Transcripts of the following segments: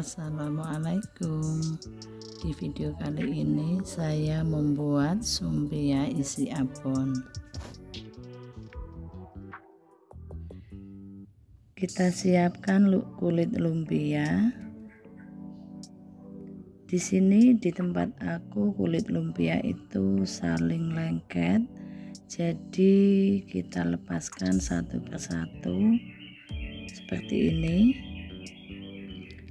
Assalamualaikum. Di video kali ini saya membuat sumpia isi abon Kita siapkan kulit lumpia di sini di tempat aku kulit lumpia itu saling lengket. Jadi kita lepaskan satu persatu seperti ini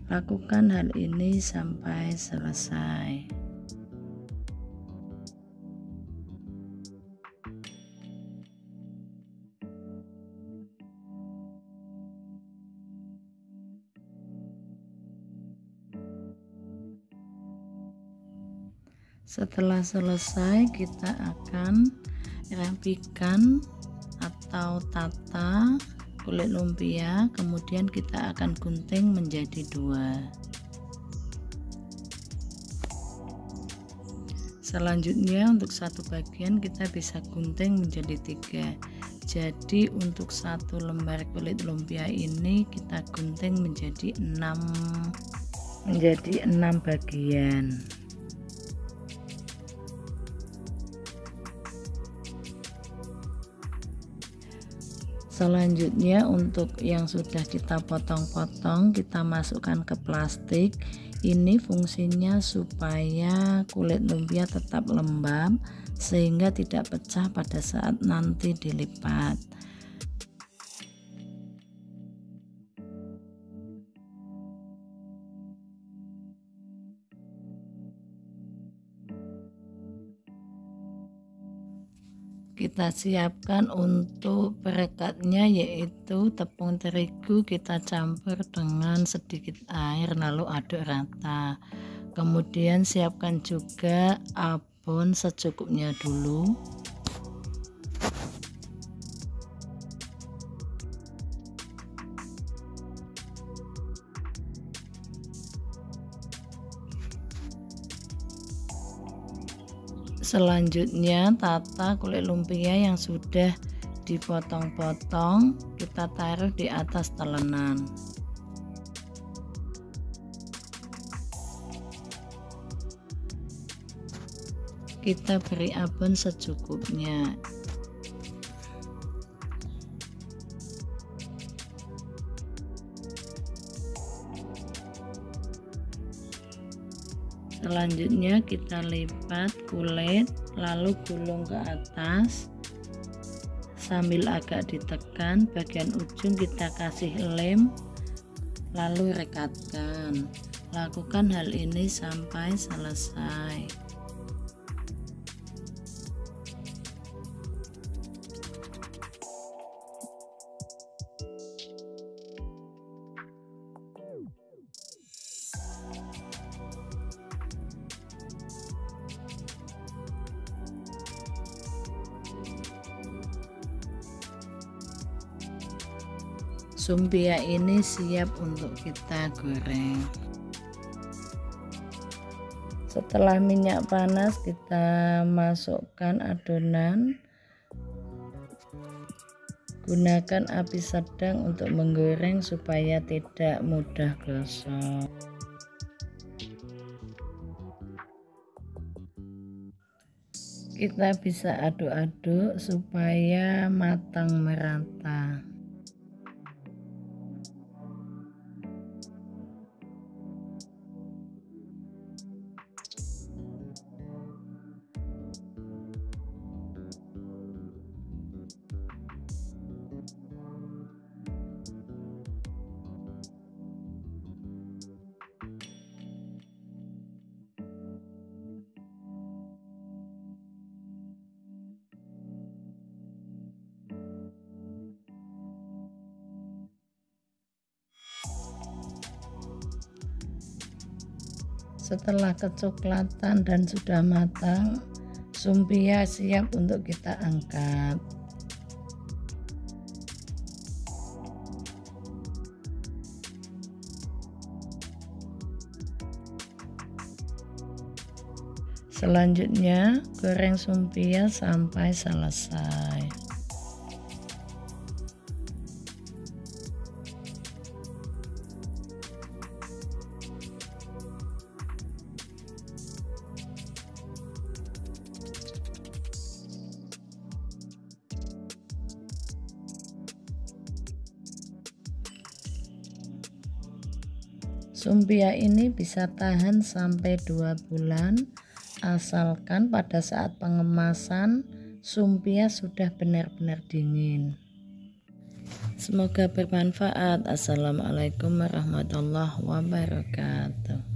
Lakukan hal ini sampai selesai. Setelah selesai, kita akan rapikan atau tata kulit lumpia kemudian kita akan gunting menjadi dua. Selanjutnya untuk satu bagian kita bisa gunting menjadi tiga. Jadi untuk satu lembar kulit lumpia ini kita gunting menjadi enam. Menjadi enam bagian selanjutnya untuk yang sudah kita potong-potong kita masukkan ke plastik. Ini fungsinya supaya kulit lumpia tetap lembab sehingga tidak pecah pada saat nanti dilipat kita siapkan untuk perekatnya yaitu tepung terigu kita campur dengan sedikit air lalu aduk rata. Kemudian siapkan juga abon secukupnya dulu selanjutnya tata kulit lumpia yang sudah dipotong-potong kita taruh di atas telenan. Kita beri abon secukupnya selanjutnya kita lipat kulit lalu gulung ke atas. Sambil agak ditekan bagian ujung kita kasih lem lalu rekatkan. Lakukan hal ini sampai selesai sumpia ini siap untuk kita goreng. Setelah minyak panas kita masukkan adonan. Gunakan api sedang untuk menggoreng supaya tidak mudah gosong. Kita bisa aduk-aduk supaya matang merata setelah kecoklatan dan sudah matang sumpia siap untuk kita angkat. Selanjutnya goreng sumpia sampai selesai Sumpia ini bisa tahan sampai dua bulan asalkan pada saat pengemasan sumpia sudah benar-benar dingin. Semoga bermanfaat. Assalamualaikum warahmatullahi wabarakatuh.